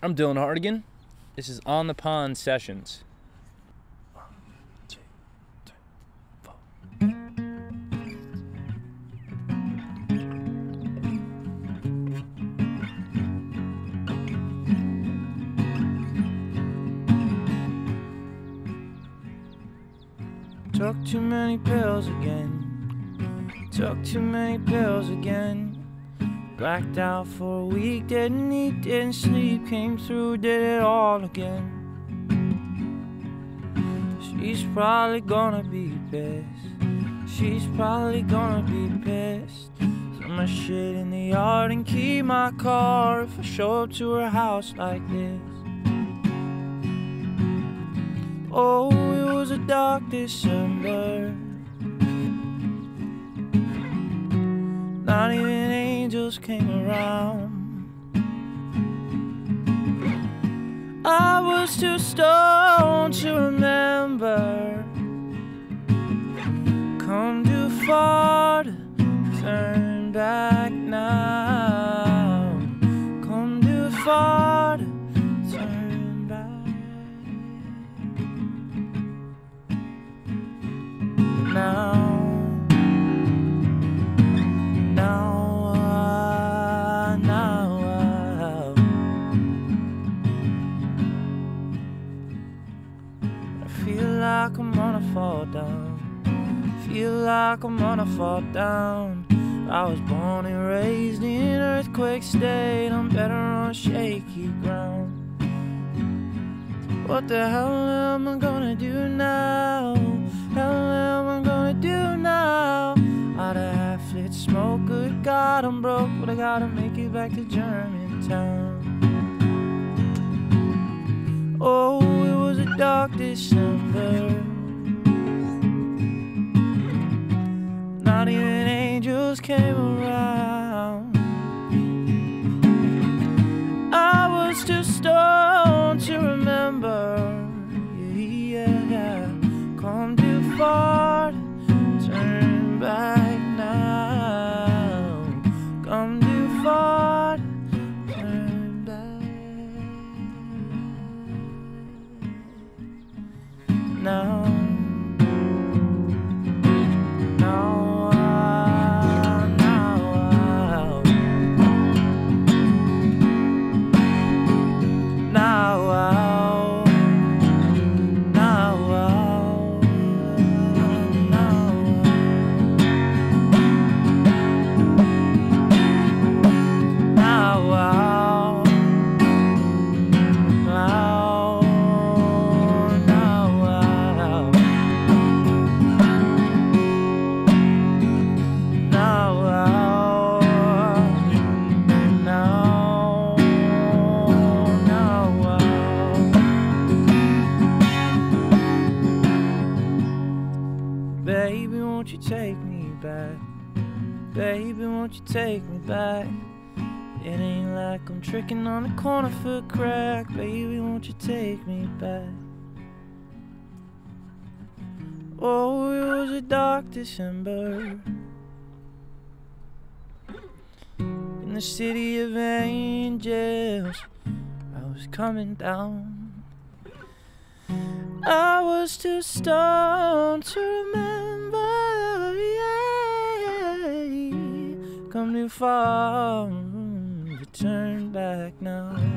I'm Dylan Hartigan. This is On the Pond Sessions. Took too many pills again. Took too many pills again. Blacked out for a week, didn't eat, didn't sleep. Came through, did it all again. She's probably gonna be pissed. She's probably gonna be pissed. Throw my shit in the yard and keep my car if I show up to her house like this. Oh, it was a dark December. Not even came around. I was too stoned to remember. Come too far to turn back now. Come too far like I'm gonna fall down. Feel like I'm gonna fall down. I was born and raised in earthquake state. I'm better on shaky ground. What the hell am I gonna do now? Hell am I gonna do now? Out of half lit smoke, good God, I'm broke, but I gotta make it back to Germantown. Oh, it was a dark December. Back? Baby, won't you take me back? It ain't like I'm tricking on the corner for crack. Baby, won't you take me back? Oh, it was a dark December. In the city of angels, I was coming down. I was too stoned to too far mm, to turn back now.